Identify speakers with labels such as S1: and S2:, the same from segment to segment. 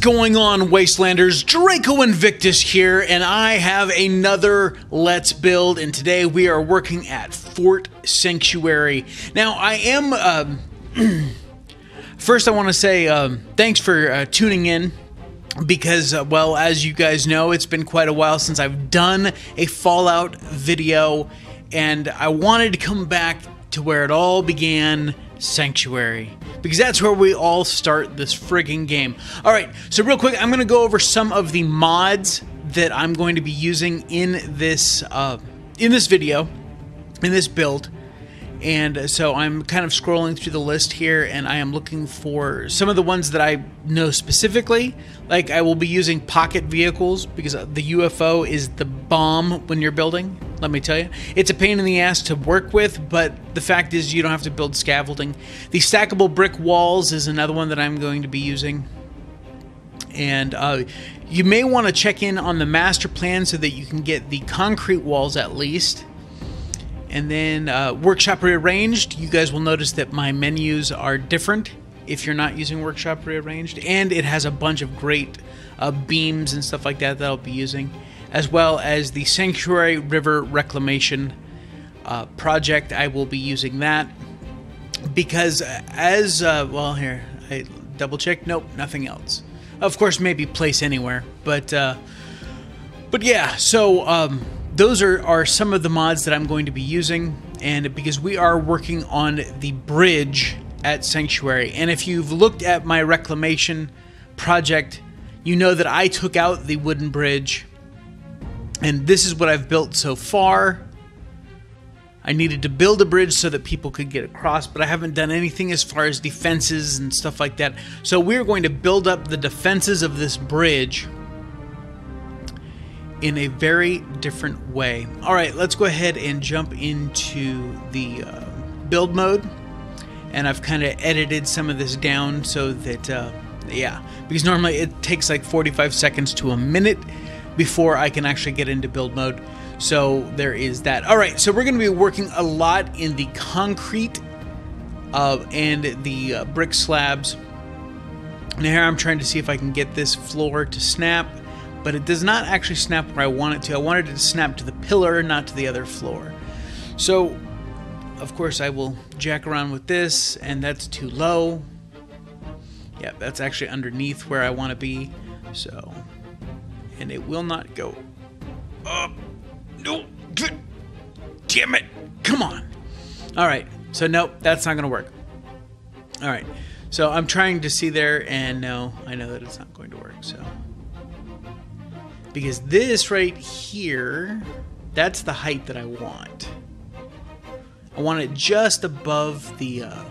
S1: Going on, Wastelanders? Draco Invictus here, and I have another Let's Build, and today we are working at Fort Sanctuary. Now, I am. Um, first, I want to say um, thanks for uh, tuning in because, uh, well, as you guys know, it's been quite a while since I've done a Fallout video, and I wanted to come back to where it all began Sanctuary. Because that's where we all start this frigging game. Alright, so real quick, I'm going to go over some of the mods that I'm going to be using in this, uh, in this video, in this build. And so I'm kind of scrolling through the list here and I am looking for some of the ones that I know specifically. Like I will be using pocket vehicles because the UFO is the bomb when you're building. Let me tell you, it's a pain in the ass to work with, but the fact is you don't have to build scaffolding. The stackable brick walls is another one that I'm going to be using. And uh, you may want to check in on the master plan so that you can get the concrete walls at least and then uh, Workshop Rearranged, you guys will notice that my menus are different if you're not using Workshop Rearranged. And it has a bunch of great uh, beams and stuff like that that I'll be using. As well as the Sanctuary River Reclamation uh, project, I will be using that. Because as, uh, well here, I double check, nope, nothing else. Of course, maybe place anywhere, but, uh, but yeah, so, um, those are, are some of the mods that I'm going to be using, and because we are working on the bridge at Sanctuary. And if you've looked at my reclamation project, you know that I took out the wooden bridge, and this is what I've built so far. I needed to build a bridge so that people could get across, but I haven't done anything as far as defenses and stuff like that. So we're going to build up the defenses of this bridge in a very different way. All right, let's go ahead and jump into the uh, build mode. And I've kind of edited some of this down so that, uh, yeah, because normally it takes like 45 seconds to a minute before I can actually get into build mode. So there is that. All right, so we're going to be working a lot in the concrete uh, and the uh, brick slabs. And here I'm trying to see if I can get this floor to snap but it does not actually snap where I want it to. I wanted it to snap to the pillar, not to the other floor. So, of course, I will jack around with this, and that's too low. Yeah, that's actually underneath where I want to be. So, and it will not go up. No, damn it! Come on. All right. So nope, that's not gonna work. All right. So I'm trying to see there, and no, I know that it's not going to work. So because this right here, that's the height that I want. I want it just above the uh,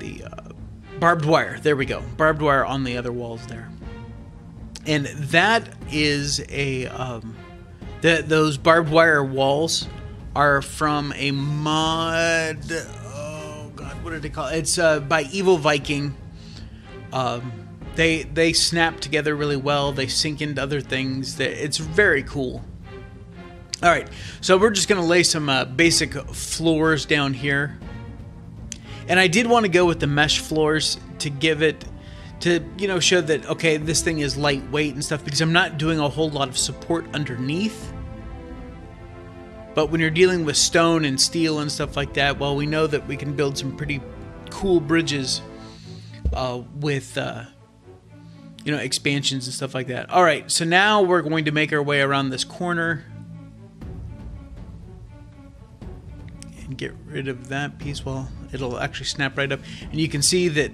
S1: the uh, barbed wire. There we go, barbed wire on the other walls there, and that is a um, the, those barbed wire walls are from a mod. Oh God, what did they call it? It's uh, by Evil Viking. Um, they they snap together really well. They sink into other things. It's very cool. All right, so we're just gonna lay some uh, basic floors down here, and I did want to go with the mesh floors to give it to you know show that okay this thing is lightweight and stuff because I'm not doing a whole lot of support underneath. But when you're dealing with stone and steel and stuff like that, well, we know that we can build some pretty cool bridges uh, with uh, you know, expansions and stuff like that. All right, so now we're going to make our way around this corner and get rid of that piece. Well, it'll actually snap right up. And you can see that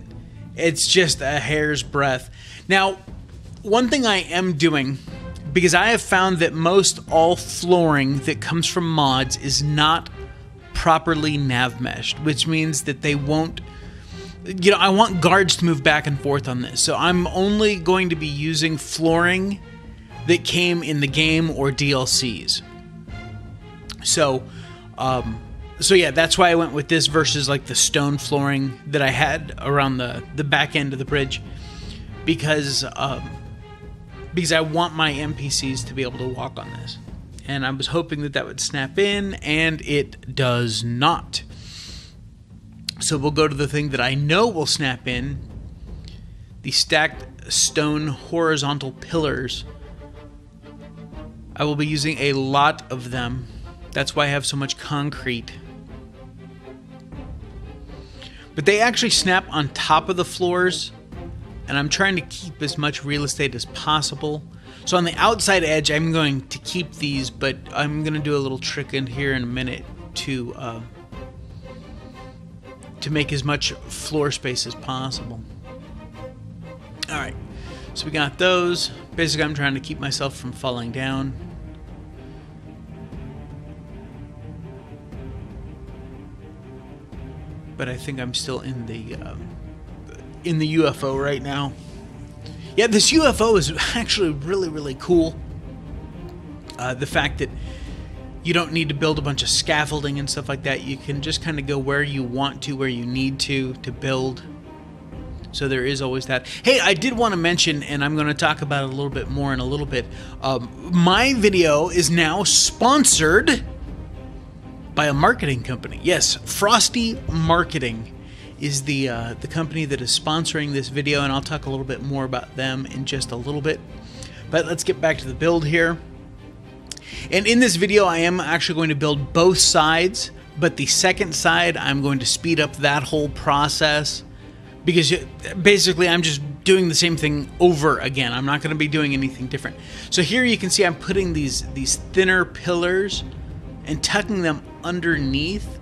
S1: it's just a hair's breadth. Now, one thing I am doing, because I have found that most all flooring that comes from mods is not properly nav meshed, which means that they won't you know, I want guards to move back and forth on this. So I'm only going to be using flooring that came in the game or DLCs. So, um, so yeah, that's why I went with this versus like the stone flooring that I had around the the back end of the bridge, because um, because I want my NPCs to be able to walk on this, and I was hoping that that would snap in, and it does not. So we'll go to the thing that I know will snap in, the stacked stone horizontal pillars. I will be using a lot of them. That's why I have so much concrete. But they actually snap on top of the floors, and I'm trying to keep as much real estate as possible. So on the outside edge, I'm going to keep these, but I'm going to do a little trick in here in a minute to uh, to make as much floor space as possible. All right, so we got those. Basically, I'm trying to keep myself from falling down. But I think I'm still in the um, in the UFO right now. Yeah, this UFO is actually really, really cool. Uh, the fact that you don't need to build a bunch of scaffolding and stuff like that. You can just kind of go where you want to, where you need to, to build. So there is always that. Hey, I did want to mention, and I'm going to talk about it a little bit more in a little bit. Um, my video is now sponsored by a marketing company. Yes, Frosty Marketing is the uh, the company that is sponsoring this video, and I'll talk a little bit more about them in just a little bit. But let's get back to the build here. And in this video, I am actually going to build both sides, but the second side, I'm going to speed up that whole process because basically I'm just doing the same thing over again. I'm not going to be doing anything different. So here you can see I'm putting these these thinner pillars and tucking them underneath.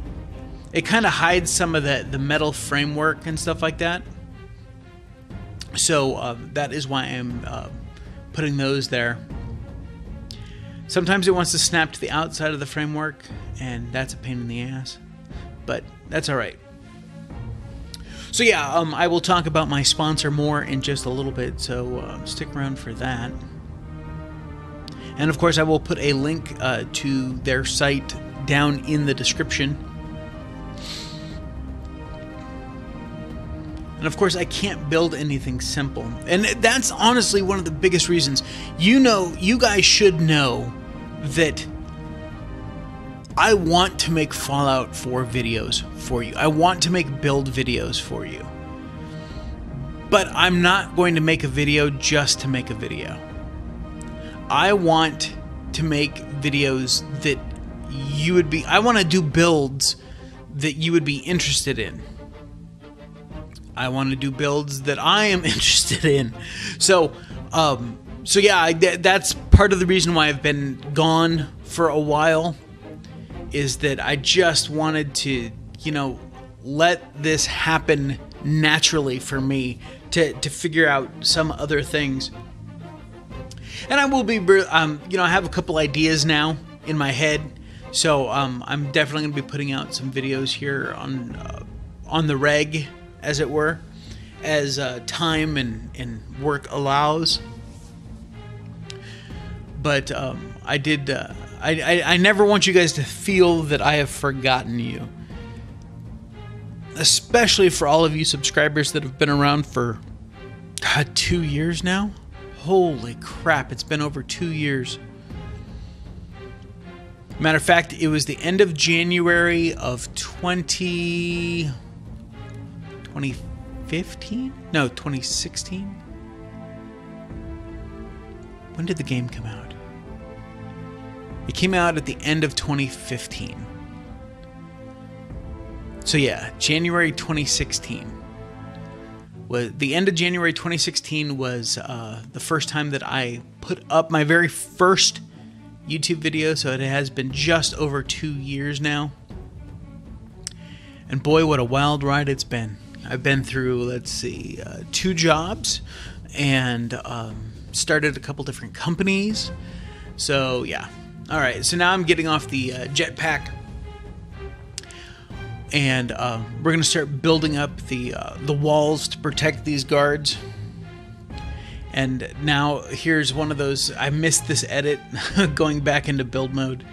S1: It kind of hides some of the, the metal framework and stuff like that. So uh, that is why I'm uh, putting those there. Sometimes it wants to snap to the outside of the framework, and that's a pain in the ass. But that's all right. So yeah, um, I will talk about my sponsor more in just a little bit, so uh, stick around for that. And of course, I will put a link uh, to their site down in the description. And of course, I can't build anything simple. And that's honestly one of the biggest reasons. You know, you guys should know that I want to make Fallout 4 videos for you. I want to make build videos for you. But I'm not going to make a video just to make a video. I want to make videos that you would be I want to do builds that you would be interested in. I want to do builds that I am interested in. So, um, so yeah, I, that's part of the reason why I've been gone for a while. Is that I just wanted to, you know, let this happen naturally for me to to figure out some other things. And I will be, um, you know, I have a couple ideas now in my head, so um, I'm definitely going to be putting out some videos here on uh, on the reg as it were, as uh, time and, and work allows. But um, I did. Uh, I, I, I never want you guys to feel that I have forgotten you. Especially for all of you subscribers that have been around for God, two years now. Holy crap, it's been over two years. Matter of fact, it was the end of January of 20. 2015? No, 2016? When did the game come out? It came out at the end of 2015. So yeah, January 2016. Was the end of January 2016 was uh, the first time that I put up my very first YouTube video, so it has been just over two years now. And boy, what a wild ride it's been. I've been through, let's see, uh, two jobs and um, started a couple different companies. So, yeah. All right, so now I'm getting off the uh, jetpack. And uh, we're going to start building up the, uh, the walls to protect these guards. And now here's one of those. I missed this edit going back into build mode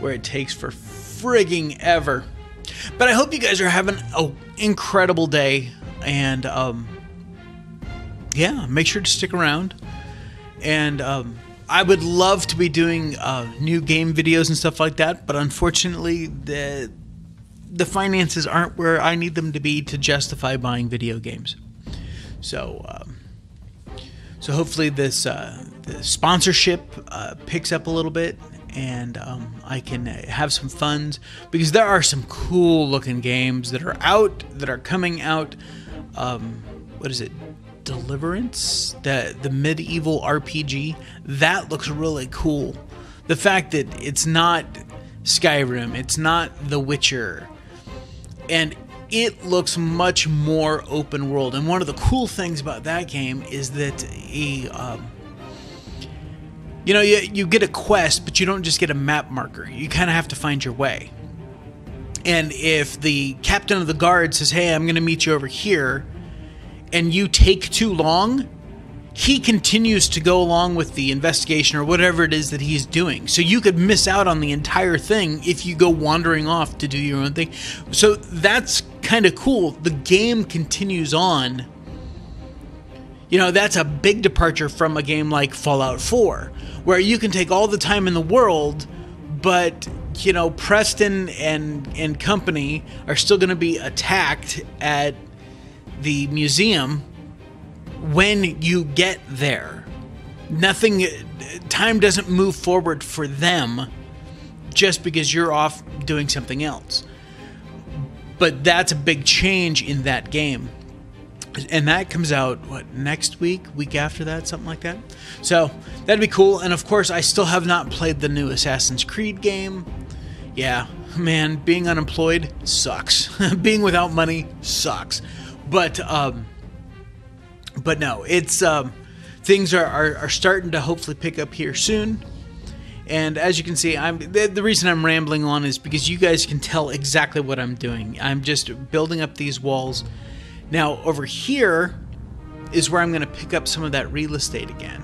S1: where it takes for frigging ever. But I hope you guys are having an incredible day. And um, yeah, make sure to stick around. And um, I would love to be doing uh, new game videos and stuff like that. But unfortunately, the the finances aren't where I need them to be to justify buying video games. So, um, so hopefully this uh, the sponsorship uh, picks up a little bit, and um, I can have some funds because there are some cool looking games that are out that are coming out. Um, what is it? Deliverance, the the medieval RPG that looks really cool. The fact that it's not Skyrim, it's not The Witcher, and it looks much more open world. And one of the cool things about that game is that a um, you know you, you get a quest, but you don't just get a map marker. You kind of have to find your way. And if the captain of the guard says, "Hey, I'm going to meet you over here," and you take too long, he continues to go along with the investigation or whatever it is that he's doing. So you could miss out on the entire thing if you go wandering off to do your own thing. So that's kind of cool. The game continues on. You know, that's a big departure from a game like Fallout 4, where you can take all the time in the world, but you know, Preston and and company are still going to be attacked at the museum when you get there. Nothing, time doesn't move forward for them just because you're off doing something else. But that's a big change in that game. And that comes out, what, next week, week after that, something like that? So that'd be cool. And of course, I still have not played the new Assassin's Creed game. Yeah, man, being unemployed sucks. being without money sucks. But, um, but no, it's um, things are, are, are starting to hopefully pick up here soon. And as you can see, I'm the, the, reason I'm rambling on is because you guys can tell exactly what I'm doing. I'm just building up these walls. Now over here is where I'm going to pick up some of that real estate again.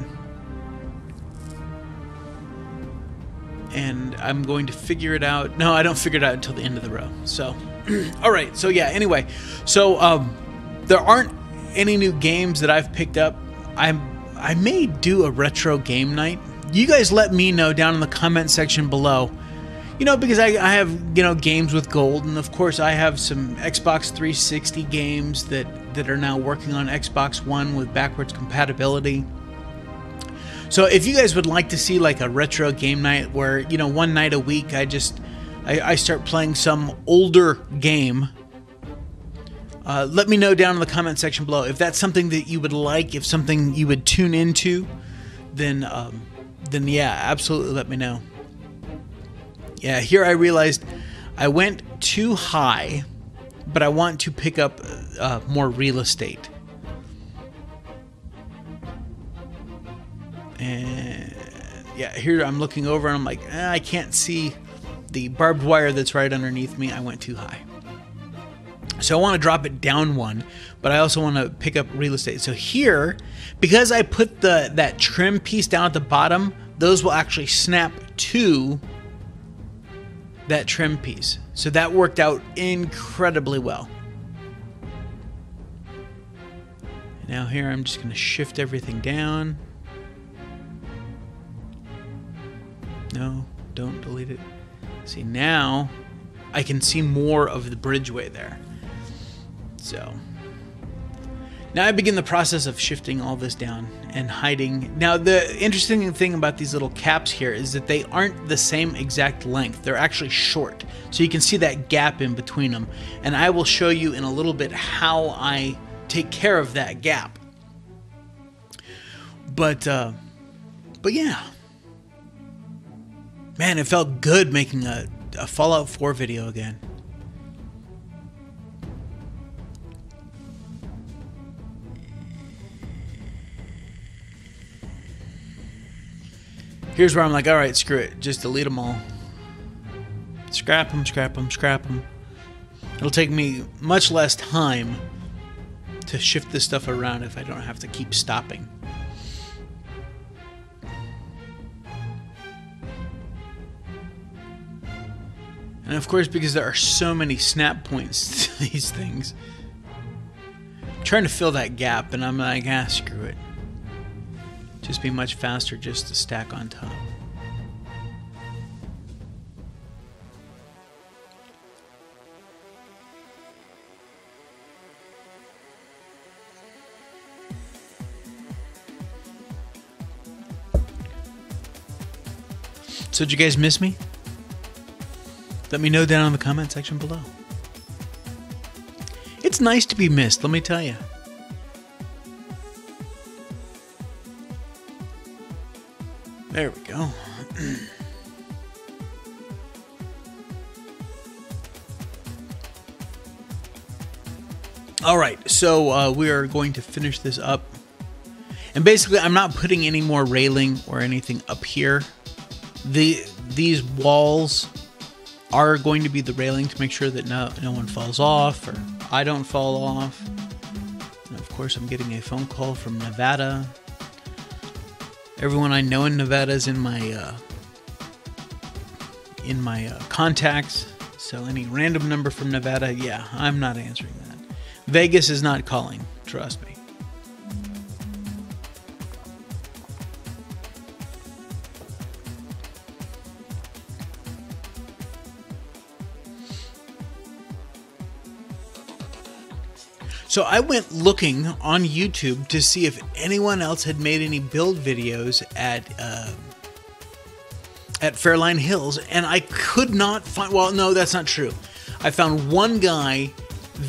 S1: And I'm going to figure it out. No, I don't figure it out until the end of the row. So, all right. So yeah. Anyway, so um, there aren't any new games that I've picked up, I'm I may do a retro game night. You guys let me know down in the comment section below. You know, because I, I have, you know, games with gold, and of course I have some Xbox 360 games that, that are now working on Xbox One with backwards compatibility. So if you guys would like to see like a retro game night where, you know, one night a week I just I, I start playing some older game uh, let me know down in the comment section below if that's something that you would like, if something you would tune into, then um, then yeah, absolutely let me know. Yeah, here I realized I went too high, but I want to pick up uh, more real estate. And yeah, here I'm looking over and I'm like, eh, I can't see the barbed wire that's right underneath me. I went too high. So I want to drop it down one, but I also want to pick up real estate. So here, because I put the that trim piece down at the bottom, those will actually snap to that trim piece. So that worked out incredibly well. Now here I'm just going to shift everything down. No, don't delete it. See, now I can see more of the bridgeway there. So now I begin the process of shifting all this down and hiding. Now the interesting thing about these little caps here is that they aren't the same exact length. They're actually short. So you can see that gap in between them. And I will show you in a little bit how I take care of that gap. But, uh, but yeah. Man, it felt good making a, a Fallout 4 video again. Here's where I'm like, all right, screw it. Just delete them all. Scrap them, scrap them, scrap them. It'll take me much less time to shift this stuff around if I don't have to keep stopping. And of course, because there are so many snap points to these things, I'm trying to fill that gap, and I'm like, ah, screw it. Just be much faster just to stack on top. So did you guys miss me? Let me know down in the comment section below. It's nice to be missed, let me tell you. There we go. All right, so uh, we are going to finish this up. And basically, I'm not putting any more railing or anything up here. The These walls are going to be the railing to make sure that no, no one falls off or I don't fall off. And of course, I'm getting a phone call from Nevada. Everyone I know in Nevada is in my uh, in my uh, contacts. So any random number from Nevada, yeah, I'm not answering that. Vegas is not calling. Trust me. So I went looking on YouTube to see if anyone else had made any build videos at uh, at Fairline Hills, and I could not find. Well, no, that's not true. I found one guy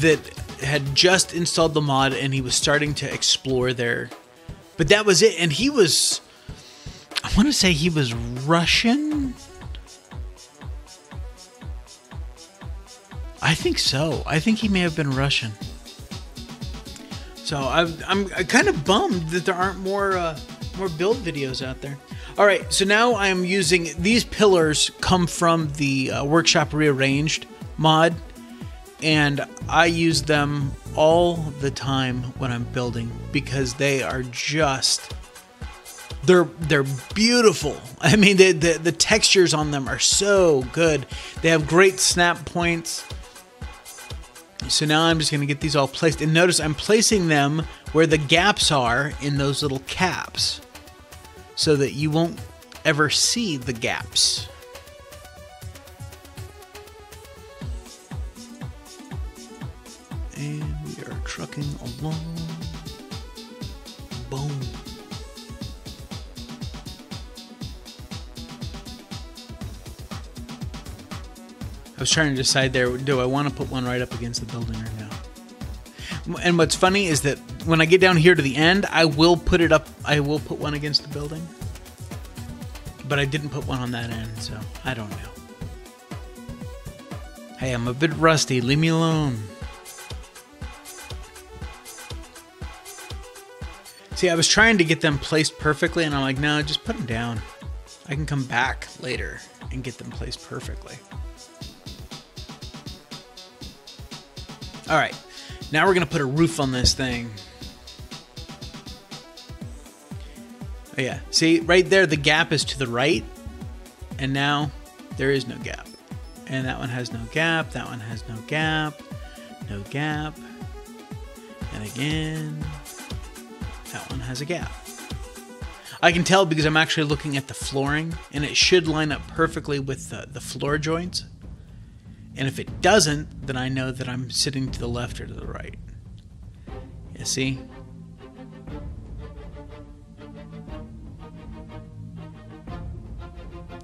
S1: that had just installed the mod and he was starting to explore there, but that was it. And he was, I want to say he was Russian. I think so. I think he may have been Russian. So I'm, I'm kind of bummed that there aren't more uh, more build videos out there. All right, so now I'm using these pillars come from the uh, Workshop Rearranged mod, and I use them all the time when I'm building because they are just they're they're beautiful. I mean, the the textures on them are so good. They have great snap points. So now I'm just going to get these all placed. And notice I'm placing them where the gaps are in those little caps so that you won't ever see the gaps. And we are trucking along. Boom. Was trying to decide there do I want to put one right up against the building or no? And what's funny is that when I get down here to the end, I will put it up, I will put one against the building. But I didn't put one on that end, so I don't know. Hey, I'm a bit rusty, leave me alone. See, I was trying to get them placed perfectly, and I'm like, no, just put them down. I can come back later and get them placed perfectly. All right, now we're gonna put a roof on this thing. Oh yeah, see right there, the gap is to the right, and now there is no gap. And that one has no gap, that one has no gap, no gap, and again, that one has a gap. I can tell because I'm actually looking at the flooring, and it should line up perfectly with the, the floor joints. And if it doesn't, then I know that I'm sitting to the left or to the right. You see?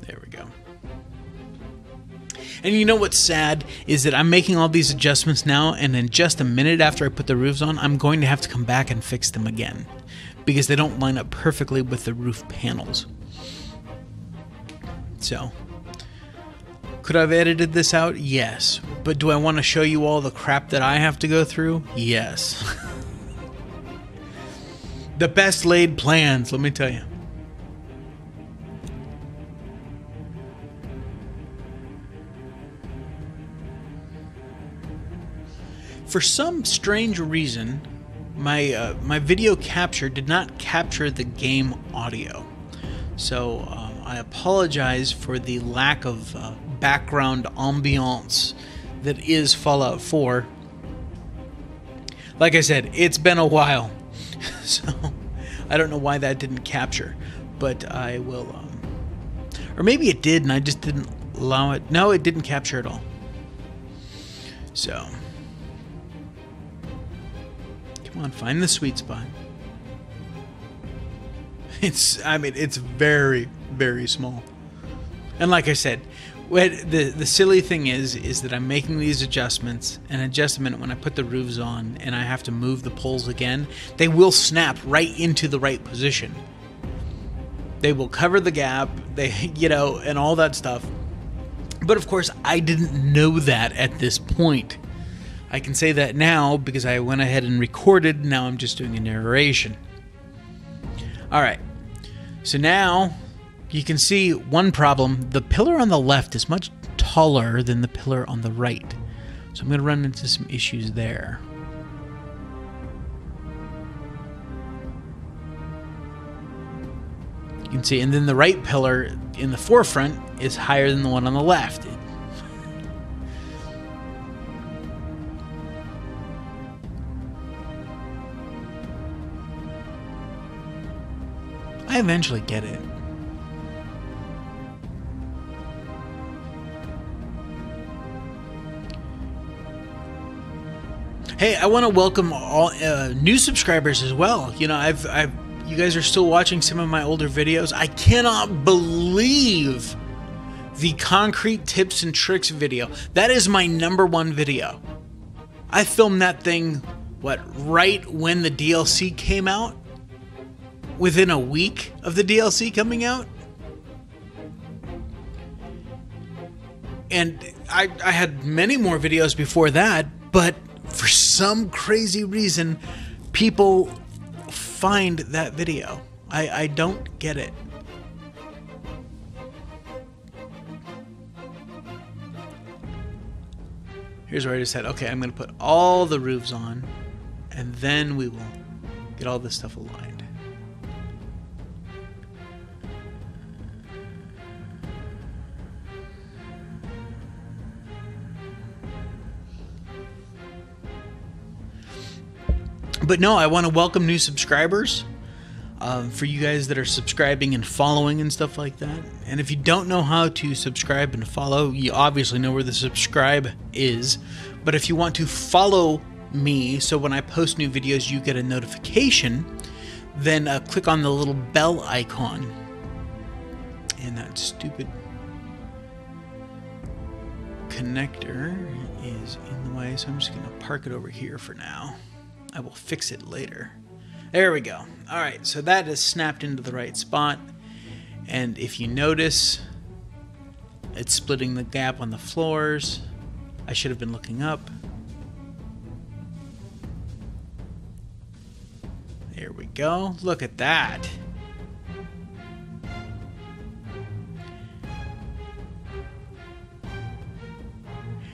S1: There we go. And you know what's sad is that I'm making all these adjustments now, and in just a minute after I put the roofs on, I'm going to have to come back and fix them again because they don't line up perfectly with the roof panels. So, could I have edited this out? Yes. But do I want to show you all the crap that I have to go through? Yes. the best laid plans, let me tell you. For some strange reason, my uh, my video capture did not capture the game audio. So uh, I apologize for the lack of uh, background ambiance that is Fallout 4. Like I said, it's been a while, so I don't know why that didn't capture, but I will. Um, or maybe it did and I just didn't allow it. No, it didn't capture at all. So. Come on, find the sweet spot. It's, I mean, it's very, very small. And like I said, the the silly thing is is that I'm making these adjustments and adjustment when I put the roofs on and I have to move the poles again, they will snap right into the right position. They will cover the gap, they you know, and all that stuff. But of course, I didn't know that at this point. I can say that now because I went ahead and recorded. Now I'm just doing a narration. All right. So now you can see one problem. The pillar on the left is much taller than the pillar on the right. So I'm going to run into some issues there. You can see, and then the right pillar in the forefront is higher than the one on the left. I eventually get it. Hey, I want to welcome all uh, new subscribers as well. You know, I've, I've, you guys are still watching some of my older videos. I cannot believe the concrete tips and tricks video. That is my number one video. I filmed that thing, what, right when the DLC came out? Within a week of the DLC coming out? And I, I had many more videos before that, but for some crazy reason, people find that video. I, I don't get it. Here's where I just said, okay, I'm going to put all the roofs on, and then we will get all this stuff aligned. But no, I want to welcome new subscribers. Um, for you guys that are subscribing and following and stuff like that. And if you don't know how to subscribe and follow, you obviously know where the subscribe is. But if you want to follow me, so when I post new videos, you get a notification, then uh, click on the little bell icon. And that stupid connector is in the way, so I'm just going to park it over here for now. I will fix it later. There we go. All right, so that is snapped into the right spot. And if you notice, it's splitting the gap on the floors. I should have been looking up. There we go. Look at that.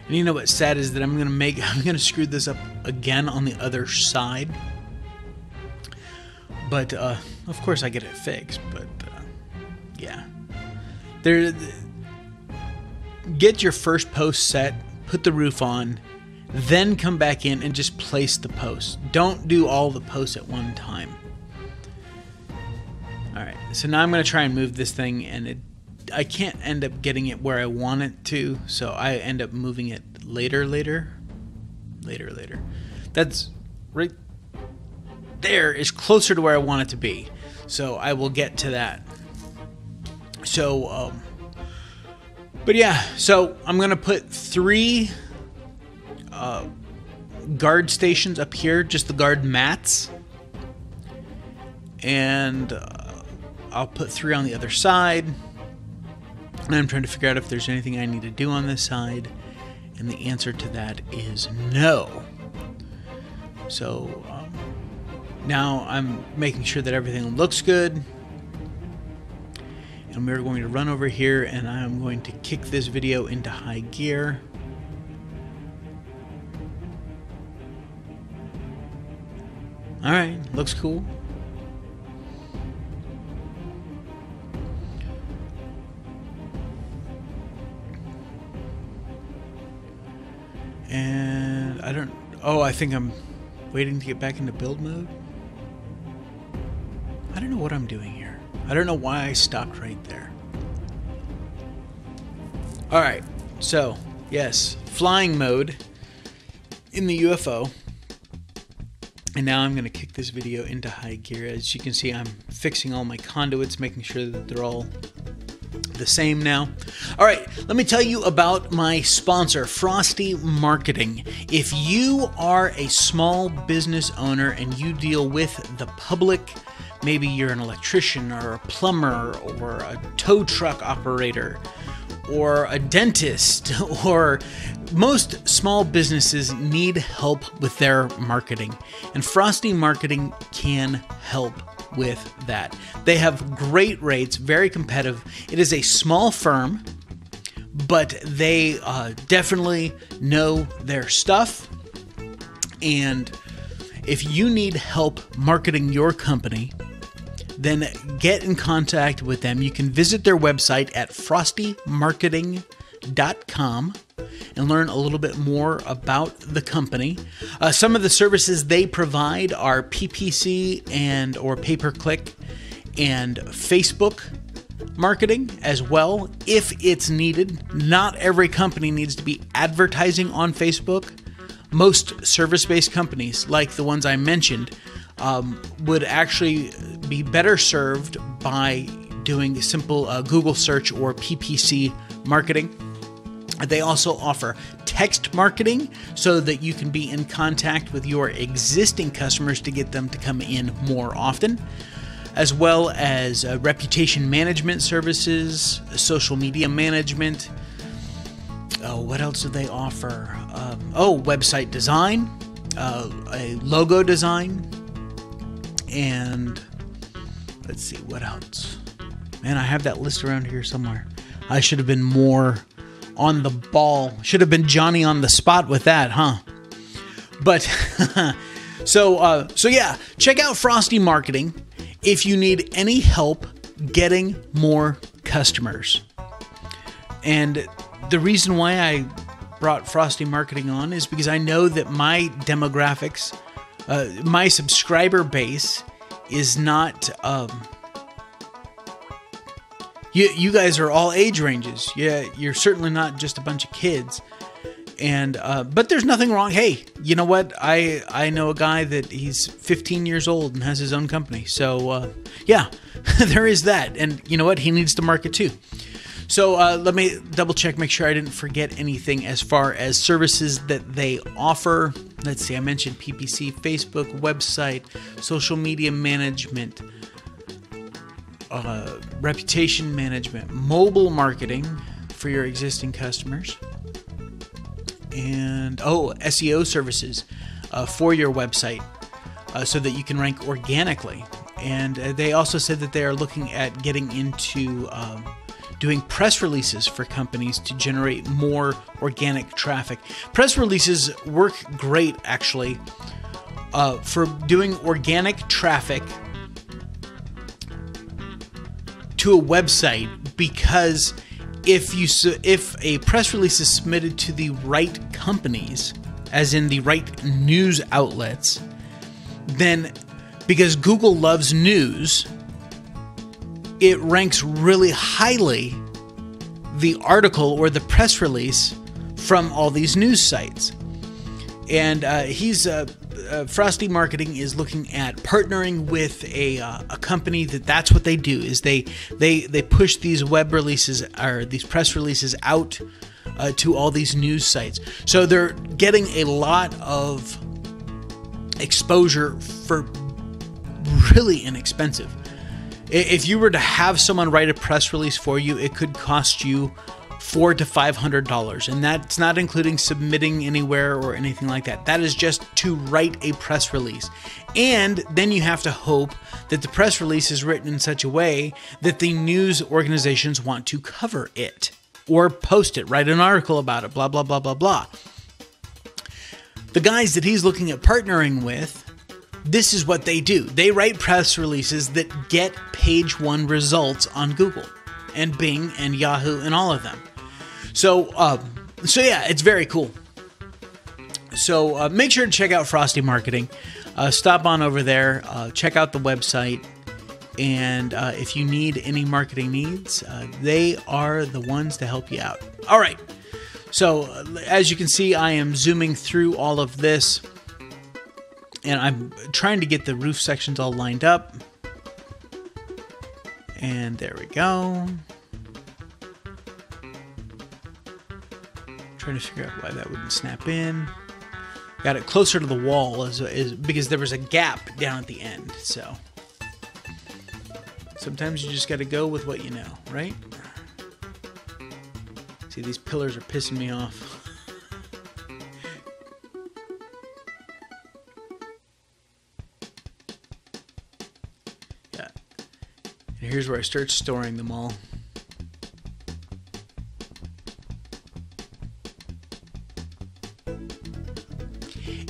S1: And you know what's sad is that I'm gonna make I'm gonna screw this up again on the other side. But uh, of course I get it fixed. But uh, yeah, there. Get your first post set, put the roof on, then come back in and just place the posts. Don't do all the posts at one time. All right, so now I'm gonna try and move this thing, and it I can't end up getting it where I want it to, so I end up moving it later, later, later, later. That's right there is closer to where I want it to be, so I will get to that. So, um, but yeah, so I'm gonna put three uh, guard stations up here, just the guard mats, and uh, I'll put three on the other side and I'm trying to figure out if there's anything I need to do on this side. And the answer to that is no. So um, now I'm making sure that everything looks good. And we're going to run over here and I'm going to kick this video into high gear. Alright, looks cool. And I don't... Oh, I think I'm waiting to get back into build mode. I don't know what I'm doing here. I don't know why I stopped right there. Alright, so, yes, flying mode in the UFO. And now I'm going to kick this video into high gear. As you can see, I'm fixing all my conduits, making sure that they're all the same now. All right, let me tell you about my sponsor, Frosty Marketing. If you are a small business owner and you deal with the public, maybe you're an electrician or a plumber or a tow truck operator or a dentist or most small businesses need help with their marketing and frosty marketing can help with that. They have great rates very competitive. It is a small firm but they uh, definitely know their stuff. And if you need help marketing your company then get in contact with them. You can visit their website at frostymarketing.com and learn a little bit more about the company. Uh, some of the services they provide are PPC and or pay-per-click and Facebook marketing as well if it's needed. Not every company needs to be advertising on Facebook. Most service-based companies like the ones I mentioned um, would actually be better served by doing simple uh, Google search or PPC marketing. They also offer text marketing so that you can be in contact with your existing customers to get them to come in more often, as well as uh, reputation management services, social media management. Oh, what else do they offer? Um, oh, website design, uh, a logo design, and let's see what else. Man, I have that list around here somewhere. I should have been more on the ball. Should have been Johnny on the spot with that, huh? But so uh, so yeah, check out Frosty Marketing if you need any help getting more customers. And the reason why I brought Frosty Marketing on is because I know that my demographics uh, my subscriber base is not. Um, you, you guys are all age ranges. Yeah, you're certainly not just a bunch of kids. And uh, but there's nothing wrong. Hey, you know what? I I know a guy that he's 15 years old and has his own company. So uh, yeah, there is that. And you know what? He needs to market too. So uh, let me double check, make sure I didn't forget anything as far as services that they offer. Let's see, I mentioned PPC, Facebook, website, social media management, uh, reputation management, mobile marketing for your existing customers, and oh, SEO services uh, for your website uh, so that you can rank organically. And uh, they also said that they are looking at getting into um, doing press releases for companies to generate more organic traffic. Press releases work great, actually, uh, for doing organic traffic to a website because if you if a press release is submitted to the right companies, as in the right news outlets, then because Google loves news, it ranks really highly the article or the press release from all these news sites. And uh, he's uh, uh, Frosty Marketing is looking at partnering with a, uh, a company that that's what they do is they they they push these web releases or these press releases out uh, to all these news sites. So they're getting a lot of exposure for really inexpensive. If you were to have someone write a press release for you, it could cost you four to five hundred dollars, and that's not including submitting anywhere or anything like that. That is just to write a press release, and then you have to hope that the press release is written in such a way that the news organizations want to cover it or post it, write an article about it, blah blah blah blah blah. The guys that he's looking at partnering with this is what they do they write press releases that get page one results on Google and Bing and Yahoo and all of them. So, uh, so yeah, it's very cool. So uh, make sure to check out Frosty Marketing. Uh, stop on over there, uh, check out the website, and uh, if you need any marketing needs, uh, they are the ones to help you out. All right. So, as you can see, I am zooming through all of this and I'm trying to get the roof sections all lined up. And there we go. Trying to figure out why that wouldn't snap in. Got it closer to the wall as, as, because there was a gap down at the end. So sometimes you just got to go with what you know, right? See, these pillars are pissing me off. here's where I start storing them all.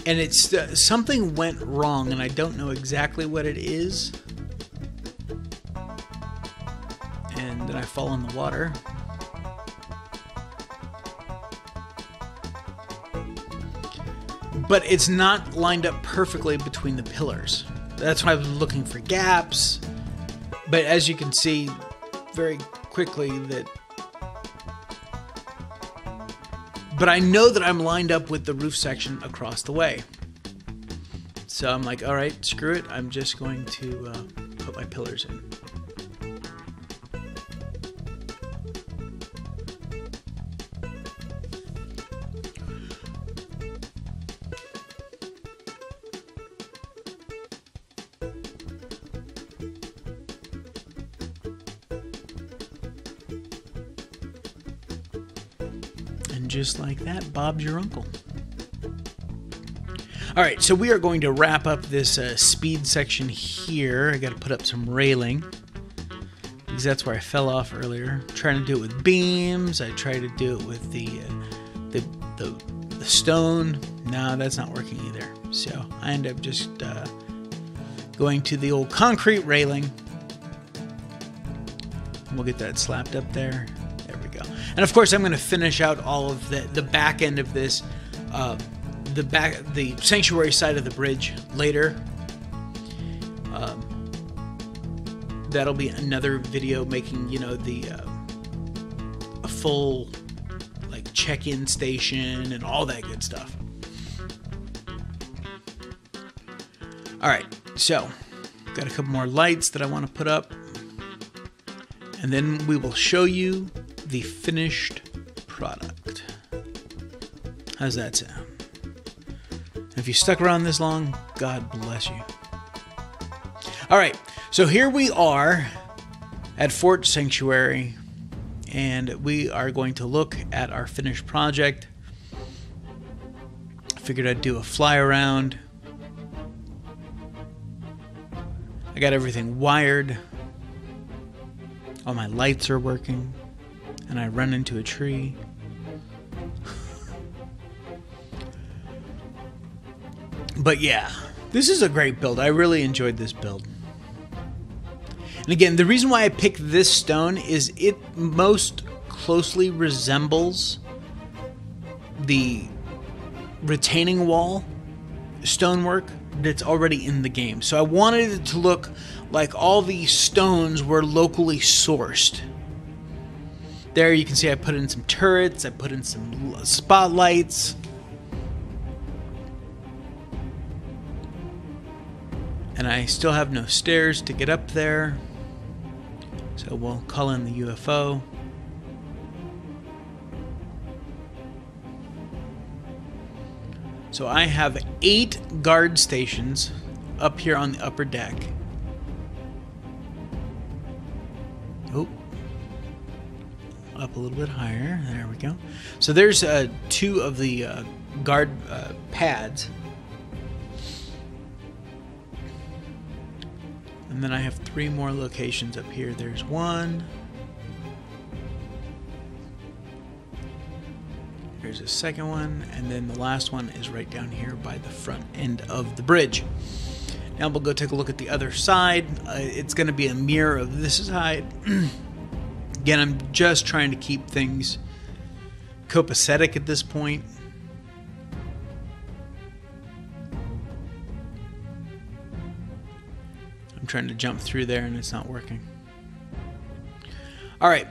S1: And it's uh, something went wrong and i don't know exactly what it is. And then i fall in the water. But it's not lined up perfectly between the pillars. That's why i was looking for gaps. But as you can see very quickly that but I know that I'm lined up with the roof section across the way. So I'm like, all right, screw it. I'm just going to uh, put my pillars in. Like that, Bob's your uncle. All right, so we are going to wrap up this uh, speed section here. I got to put up some railing because that's where I fell off earlier. I'm trying to do it with beams. I tried to do it with the uh, the, the, the stone. No, that's not working either. So I end up just uh, going to the old concrete railing. We'll get that slapped up there. And of course, I'm going to finish out all of the, the back end of this, uh, the back, the sanctuary side of the bridge later. Um, that'll be another video making, you know, the uh, a full like check-in station and all that good stuff. All right, so got a couple more lights that I want to put up, and then we will show you the finished product. How's that sound? If you stuck around this long, God bless you. All right, so here we are at Fort Sanctuary, and we are going to look at our finished project. Figured I'd do a fly around. I got everything wired. All my lights are working and I run into a tree. but yeah, this is a great build. I really enjoyed this build. And again, the reason why I picked this stone is it most closely resembles the retaining wall stonework that's already in the game. So I wanted it to look like all these stones were locally sourced. There you can see I put in some turrets, I put in some spotlights. And I still have no stairs to get up there. So we'll call in the UFO. So I have eight guard stations up here on the upper deck. A little bit higher. There we go. So there's uh, two of the uh, guard uh, pads. And then I have three more locations up here. There's one. There's a second one. And then the last one is right down here by the front end of the bridge. Now we'll go take a look at the other side. Uh, it's going to be a mirror of this side. Again, I'm just trying to keep things copacetic at this point. I'm trying to jump through there and it's not working. All right,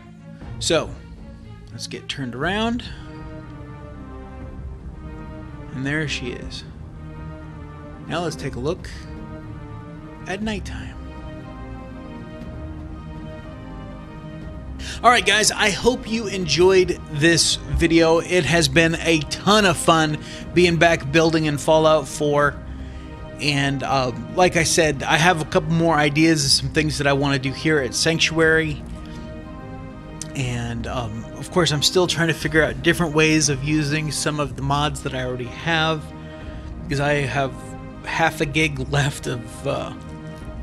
S1: so let's get turned around. And there she is. Now let's take a look at nighttime. All right, guys, I hope you enjoyed this video. It has been a ton of fun being back building in Fallout 4. And uh, like I said, I have a couple more ideas some things that I want to do here at Sanctuary. And um, of course, I'm still trying to figure out different ways of using some of the mods that I already have. Because I have half a gig left of uh,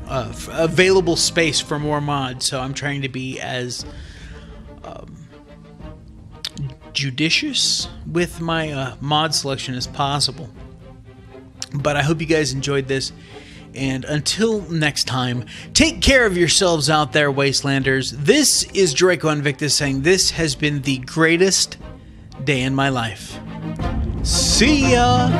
S1: uh, available space for more mods. So I'm trying to be as um, judicious with my uh, mod selection as possible. But I hope you guys enjoyed this. And until next time, take care of yourselves out there, Wastelanders. This is Draco Invictus saying this has been the greatest day in my life. See ya!